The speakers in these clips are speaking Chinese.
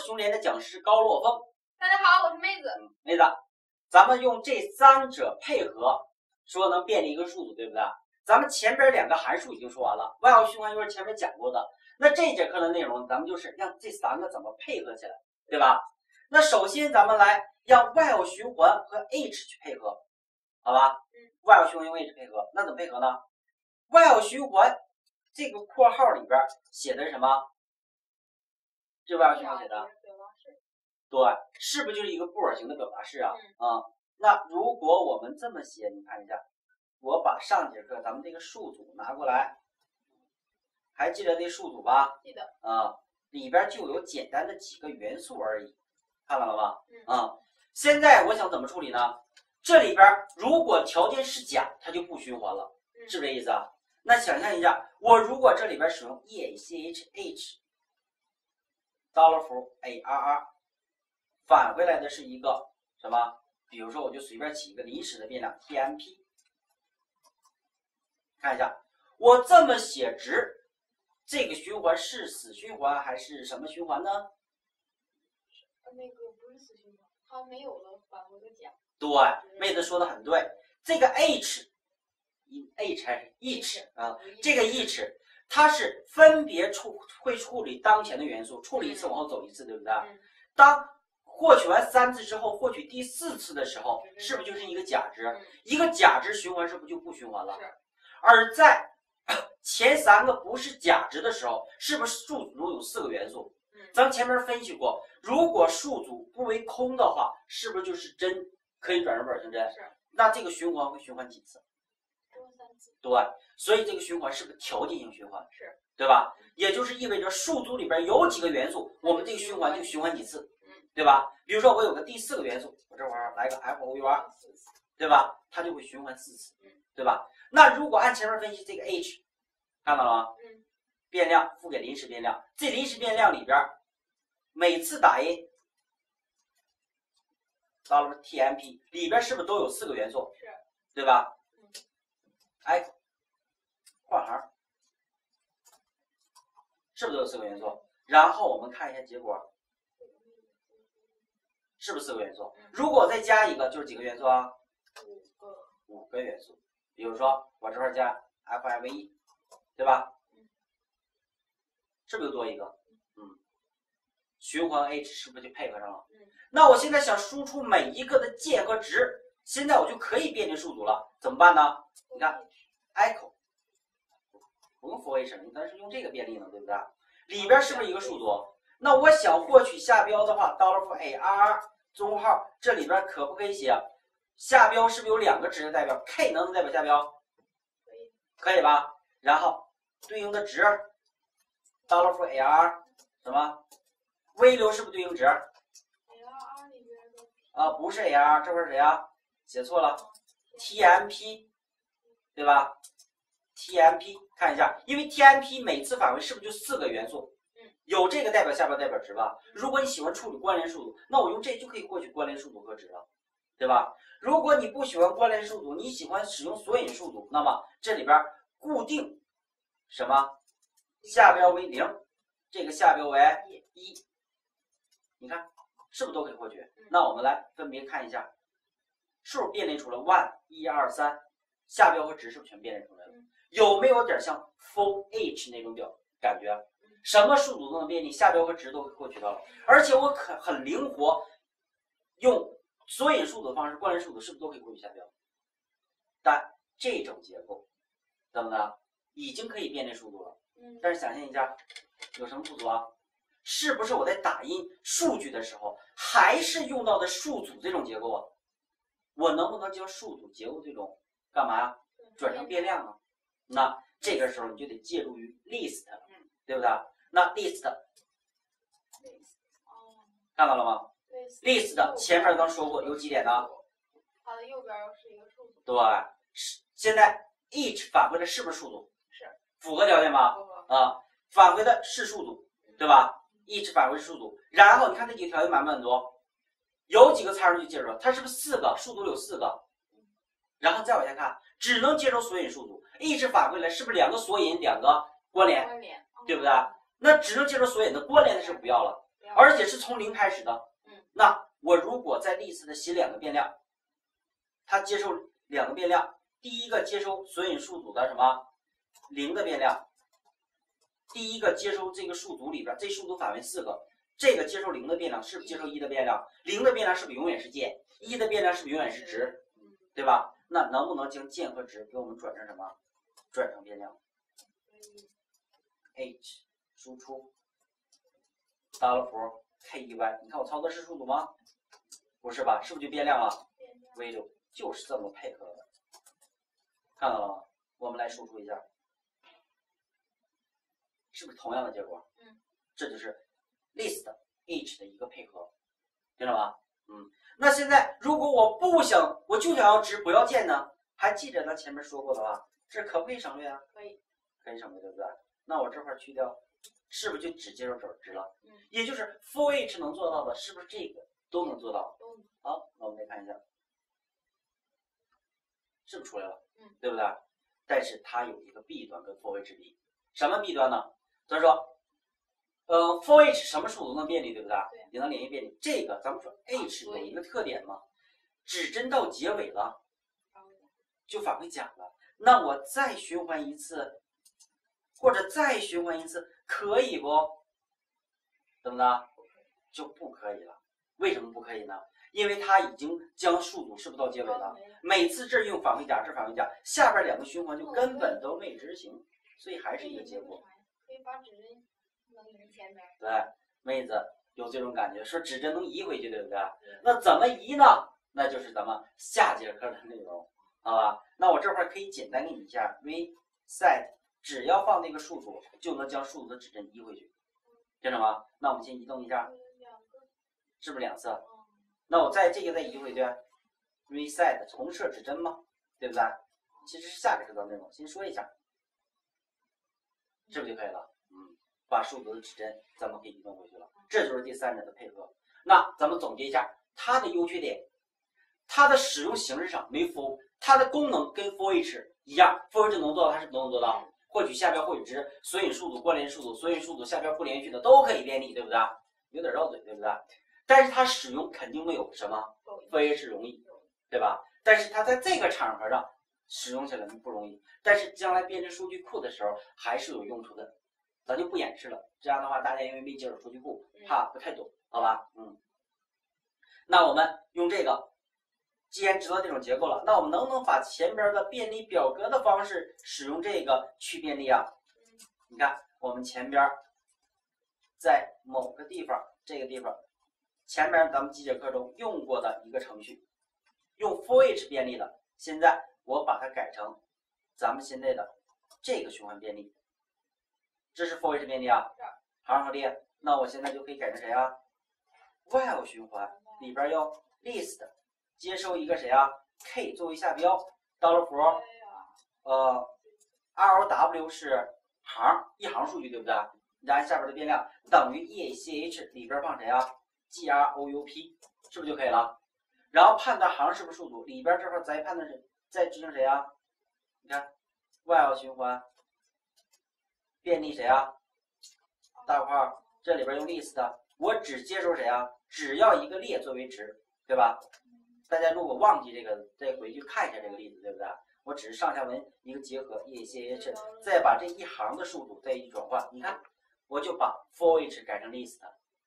是熊联的讲师高洛峰。大家好，我是妹子。妹子，咱们用这三者配合，说能变成一个数组，对不对？咱们前边两个函数已经说完了，外循环就是前面讲过的。那这节课的内容，咱们就是让这三个怎么配合起来，对吧？那首先咱们来让 while 循环和 h 去配合，好吧？嗯。while 循环用 h 配合，那怎么配合呢？while 循环这个括号里边写的是什么？这 while 循环写的？对，是不是就是一个布尔型的表达式啊？啊，那如果我们这么写，你看一下，我把上节课咱们这个数组拿过来，还记得那数组吧？记得。啊，里边就有简单的几个元素而已，看到了吧？嗯。啊，现在我想怎么处理呢？这里边如果条件是假，它就不循环了，是不是这意思啊？那想象一下，我如果这里边使用 e c h h dollar for a r r 返回来的是一个什么？比如说，我就随便起一个临时的变量 tmp，看一下，我这么写值，这个循环是死循环还是什么循环呢？那个不是死循环，它没有了返回的假。对，妹子说的很对。这个 h，h 还是 each 啊？这个 each 它是分别处会处理当前的元素，处理一次往后走一次，对不对？当获取完三次之后，获取第四次的时候，是不是就是一个假值？一个假值循环是不是就不循环了？而在 前三个不是假值的时候，是不是数组中有四个元素？嗯。咱前面分析过，如果数组不为空的话，是不是就是真？可以转成本性真？是。那这个循环会循环几次？多三次。对，所以这个循环是个条件性循环，是对吧？也就是意味着数组里边有几个元素，我们这个循环就循环几次。对吧？比如说我有个第四个元素，我这会儿来个 f o u r，对吧？它就会循环四次，对吧？那如果按前面分析这个 h，看到了吗？嗯。变量赋给临时变量，这临时变量里边，每次打印到了 tmp 里边是不是都有四个元素？是。对吧？嗯。echo 换行，是不是都有四个元素？然后我们看一下结果。是不是四个元素？如果再加一个，就是几个元素啊？五个。五个元素。比如说我这块加 f i v e，对吧？是不是又多一个？嗯。循环 h 是不是就配合上了？嗯。那我现在想输出每一个的键和值，现在我就可以变成数组了，怎么办呢？你看，echo 不用 for h 了，咱是用这个便利呢，对不对？里边是不是一个数组？那我想获取下标的话，dollar for a r 中号这里边可不可以写下标？是不是有两个值的代表？k 能不能代表下标？可以，可以吧？然后对应的值，dollar for a r 什么？v 流是不是对应值啊，不是 a r，这块谁啊？写错了，tmp 对吧？tmp 看一下，因为 tmp 每次返回是不是就四个元素？嗯有这个代表下边代表值吧？如果你喜欢处理关联数组，那我用这就可以获取关联数组和值了，对吧？如果你不喜欢关联数组，你喜欢使用索引数组，那么这里边固定什么下标为零，这个下标为一，你看是不是都可以获取？那我们来分别看一下，数变列出了 one 一二三，下标和值是不是全变列出来了？有没有点像 for h 那种表感觉？什么数组都能便利，下标和值都获取到了，而且我可很灵活，用索引数组的方式，关联数组是不是都可以获取下标？但这种结构怎么的，已经可以变列数组了。嗯。但是想象一下，有什么不足啊？是不是我在打印数据的时候，还是用到的数组这种结构啊？我能不能将数组结构这种干嘛呀？转成变量啊？那这个时候你就得借助于 list，嗯对不对？那 list 哦看到了吗？list 前面刚说过有几点呢？它的右边是一个数组，对，是现在 each 返回的是不是数组？是符合条件吗？啊，返回的是数组，对吧？each 返回是数组，然后你看这几个条件满不满足？有几个参数就记住了，它是不是四个数组有四个？然后再往下看，只能接收索引数组，each 返回来是不是两个索引两个关联？关联，对不对那只能接收索引的关联的是不要了，而且是从零开始的。嗯，那我如果在 list 的写两个变量，它接受两个变量，第一个接收索引数组的什么零的变量，第一个接收这个数组里边，这数组返回四个，这个接收零的变量是不是接收一的变量？零的变量是不是永远是键？一的变量是不是永远是值？嗯对吧？那能不能将键和值给我们转成什么？转成变量 h 输出 dollar for k e y，你看我操作是数组吗？不是吧？是不是就变量了？value 就是这么配合的，看到了吗？我们来输出一下，是不是同样的结果？嗯，这就是 list h 的一个配合，听着吧？嗯，那现在如果我不想，我就想要值不要键呢？还记得咱前面说过的吧？这可不可以省略啊？可以，可以省略，对不对？那我这块儿去掉，是不是就只接受整值了？嗯，也就是 for each 能做到的，是不是这个都能做到？嗯好，那我们来看一下，是不是出来了？嗯，对不对？但是它有一个弊端跟 for each 比，什么弊端呢？就是说，呃，for each 什么数都能变离，对不对？对也能连续变离。这个咱们说 h 有一个特点嘛，指针到结尾了就返回甲了，那我再循环一次，或者再循环一次，可以不？怎么的？就不可以了。为什么不可以呢？因为它已经将数组是不是到结尾了？每次这儿用返回甲，这儿返回甲，下边两个循环就根本都没执行，所以还是一个结果。可以把指针对，妹子有这种感觉，说指针能移回去，对不对？那怎么移呢？那就是咱们下节课的内容，好吧？那我这块儿可以简单给你一下，reset，只要放那个数组，就能将数组的指针移回去，听着吗？那我们先移动一下，是不是两次？嗯，那我在这个再移回去，reset 重设指针嘛，对不对？其实是下节课的内容，先说一下，是不是就可以了？嗯，把数组的指针咱们可以移动回去了，这就是第三者的配合。那咱们总结一下它的优缺点，它的使用形式上没 for，它的功能跟 for each 一样，for each 能做到，它是都能做到？获取下标获取值，索引数组、关联数组、索引数组下标不连续的都可以便利，对不对？有点绕嘴，对不对？但是它使用肯定没有什么 for each 容易，对吧？但是它在这个场合上使用起来不容易，但是将来编制数据库的时候还是有用处的，咱就不演示了。这样的话，大家因为没接触数据库，怕不太懂，好吧？嗯。那我们用这个，既然知道这种结构了，那我们能不能把前边的便利表格的方式使用这个去便利啊？你看，我们前边在某个地方，这个地方，前面咱们几节课中用过的一个程序，用 for each 便利的，现在我把它改成咱们现在的这个循环便利，这是 for each 便利啊，行和列，那我现在就可以改成谁啊？while 循环里边用 list 接收一个谁啊？k 作为下标，dollar for，呃，rw 是行一行数据，对不对？然后下边的变量等于 EACH 里边放谁啊？GROUP 是不是就可以了？然后判断行是不是数组，里边这块再判断是再执行谁啊？你看 while 循环便利谁啊？大括号这里边用 list，我只接收谁啊？只要一个列作为值，对吧？大家如果忘记这个，再回去看一下这个例子，对不对？我只是上下文一个结合 EACH，再把这一行的数组再一转换，你看，我就把 for each 改成 list，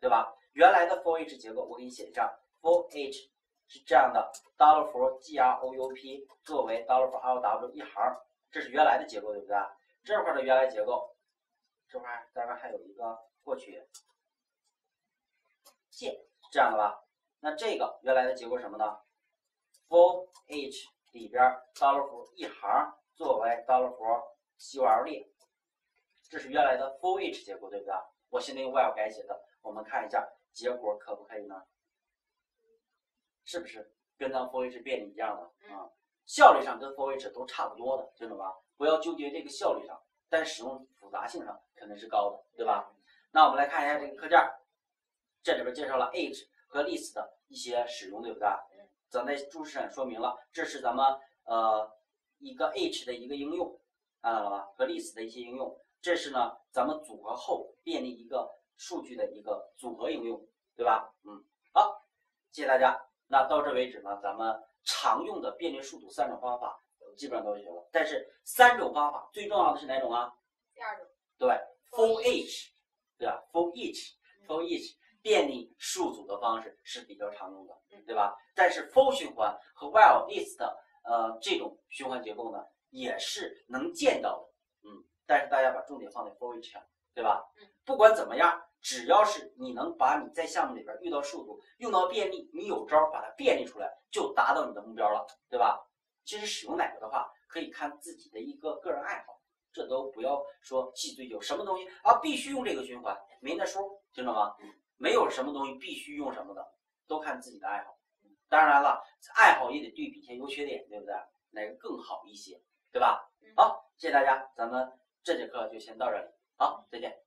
对吧？原来的 for each 结构我给你写一下，for each 是这样的，dollar for group 作为 dollar for rw 一行，这是原来的结构，对不对？这块的原来结构，这块当然还有一个获取键，是这样的吧？那这个原来的结构什么呢？for each 里边 dollar for 一行作为 dollar for UL 列，这是原来的 for each 结构，对不对？我现在用 while 改写的，我们看一下结果可不可以呢？是不是跟咱 for each 便利一样的啊？效率上跟 for each 都差不多的，听懂吧？不要纠结这个效率上，但使用复杂性上肯定是高的，对吧？那我们来看一下这个课件，这里边介绍了 each 和 list 的一些使用，对不对？咱在注释上说明了，这是咱们呃一个 each 的一个应用，看到了吧？和 list 的一些应用，这是呢咱们组合后便利一个数据的一个组合应用，对吧？嗯，好，谢谢大家。那到这为止呢，咱们常用的便利数组三种方法基本上都学了，但是三种方法最重要的是哪种啊？第二种。对，for each，对吧？for each，for each。便利数组的方式是比较常用的，对吧？但是 for 循环和 while list 呃这种循环结构呢，也是能见到的，嗯。但是大家把重点放在 for each 上，对吧？不管怎么样，只要是你能把你在项目里边遇到数组用到便利，你有招把它便利出来，就达到你的目标了，对吧？其实使用哪个的话，可以看自己的一个个人爱好，这都不要说既追究什么东西啊，必须用这个循环，没那说，听懂吗？没有什么东西必须用什么的，都看自己的爱好。当然了，爱好也得对比一下优缺点，对不对？哪个更好一些，对吧？好，谢谢大家，咱们这节课就先到这里，好，再见。